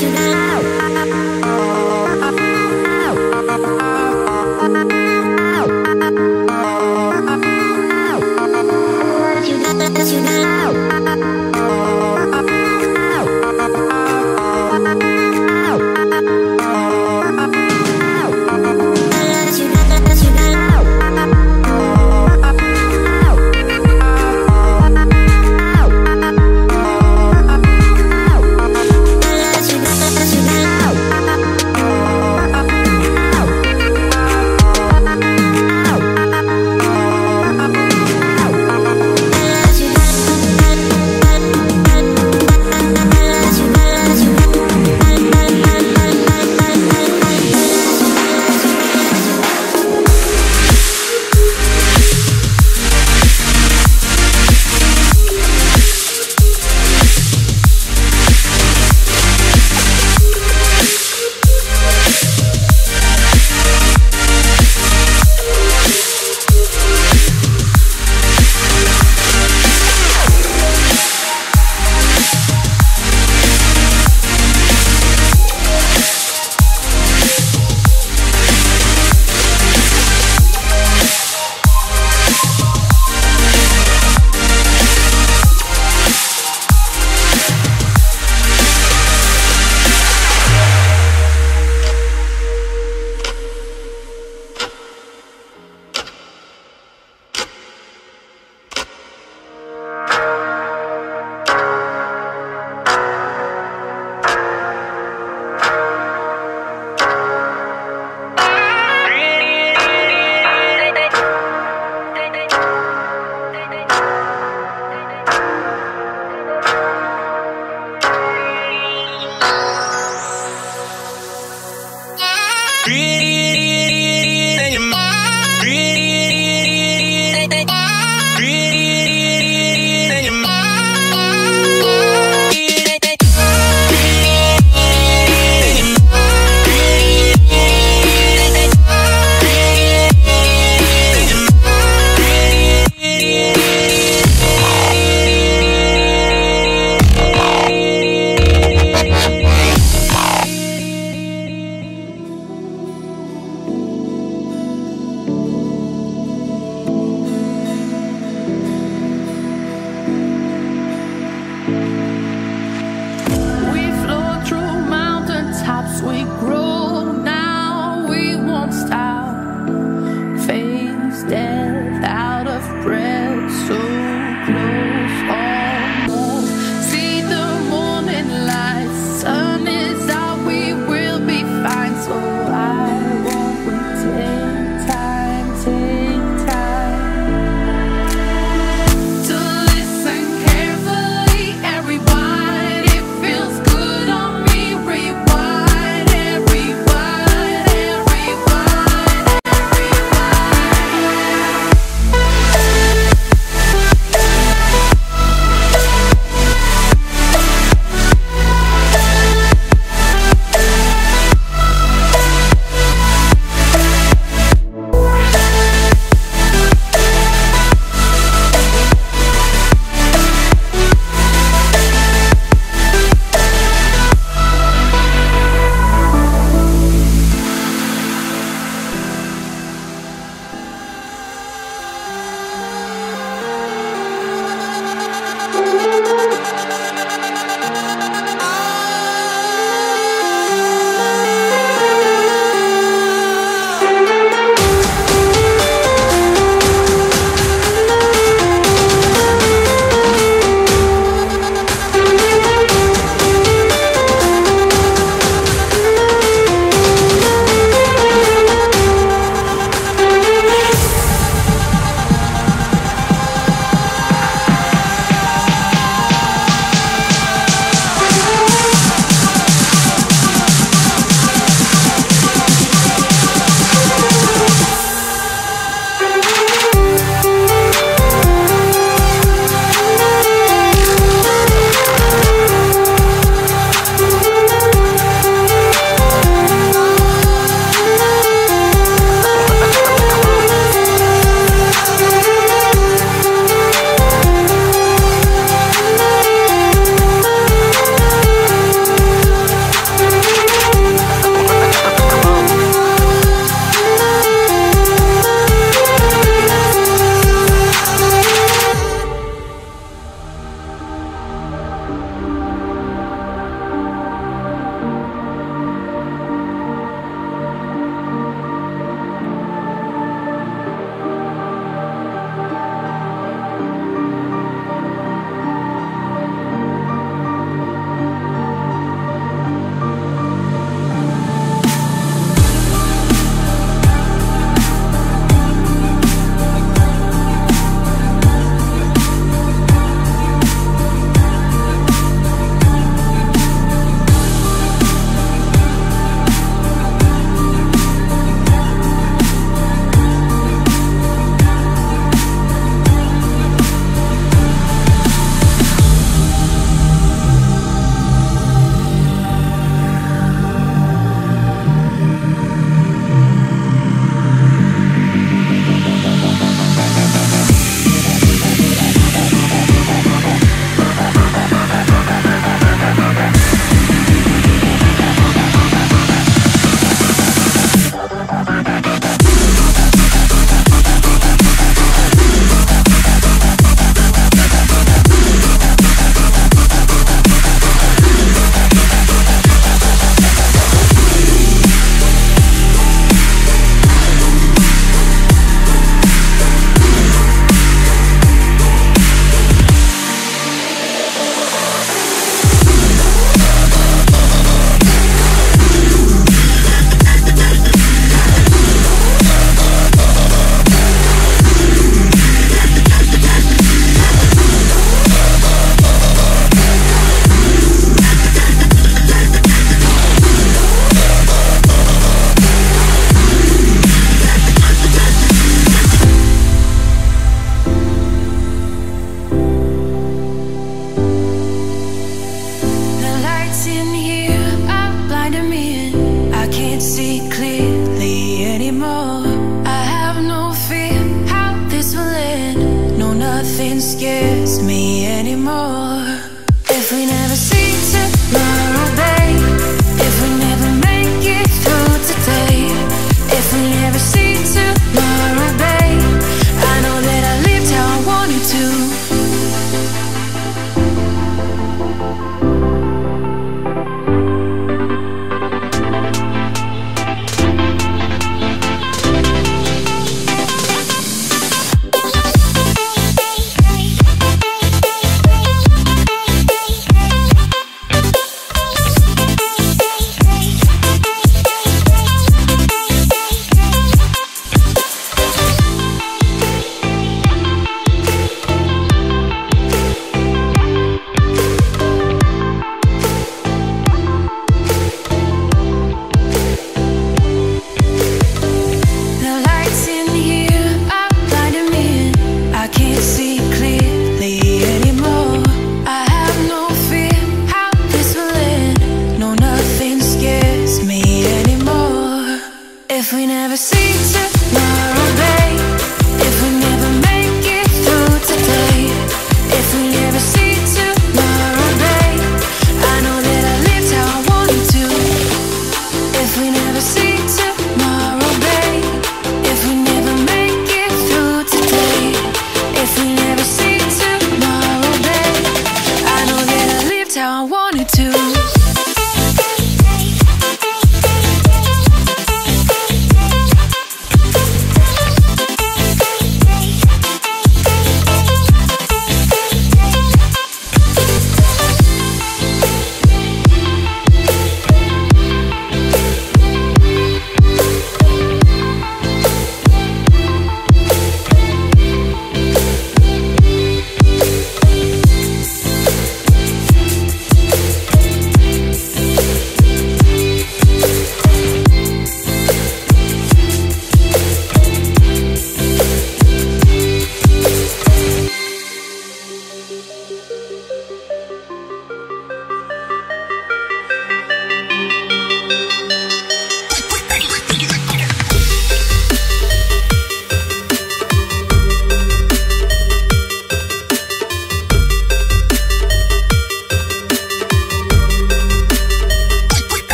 you now.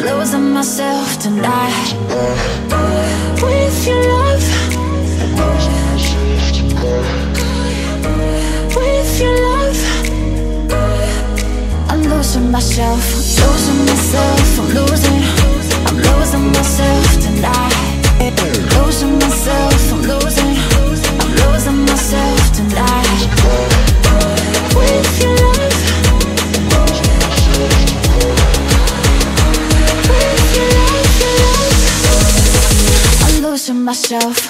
losing myself tonight. With your love. With your love. I'm losing myself, I'm losing myself, I'm losing I'm losing myself tonight. myself.